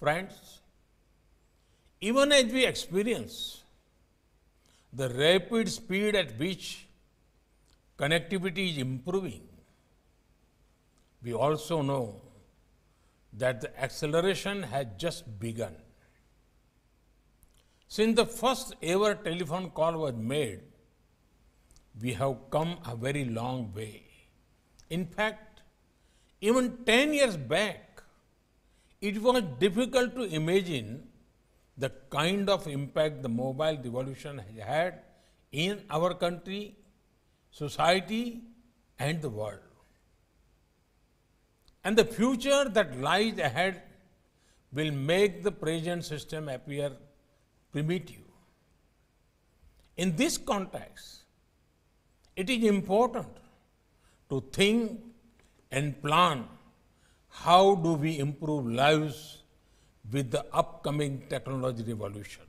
Friends, even as we experience the rapid speed at which connectivity is improving, we also know that the acceleration has just begun. Since the first ever telephone call was made, we have come a very long way. In fact, even 10 years back, it was difficult to imagine the kind of impact the mobile revolution has had in our country, society, and the world. And the future that lies ahead will make the present system appear primitive. In this context, it is important to think and plan how do we improve lives with the upcoming technology revolution.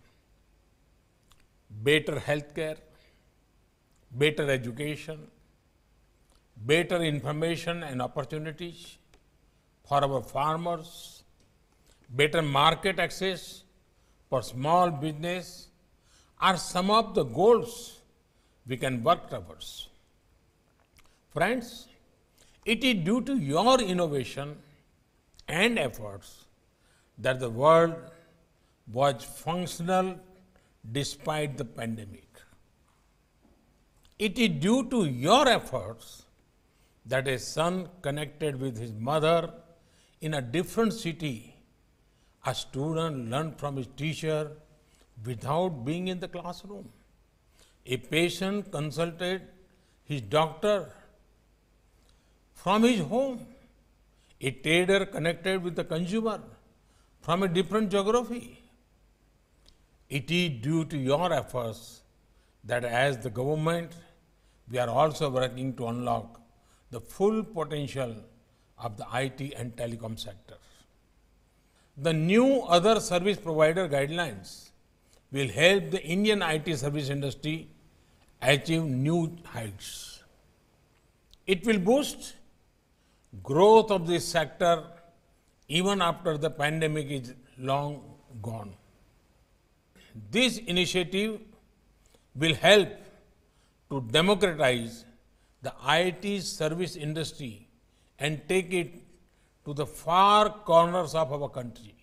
Better healthcare, better education, better information and opportunities for our farmers, better market access for small business are some of the goals we can work towards. Friends, it is due to your innovation and efforts that the world was functional despite the pandemic. It is due to your efforts that a son connected with his mother in a different city, a student learned from his teacher without being in the classroom. A patient consulted his doctor from his home. A trader connected with the consumer from a different geography. It is due to your efforts that as the government, we are also working to unlock the full potential of the IT and telecom sector. The new other service provider guidelines will help the Indian IT service industry achieve new heights. It will boost growth of this sector even after the pandemic is long gone. This initiative will help to democratize the IT service industry and take it to the far corners of our country.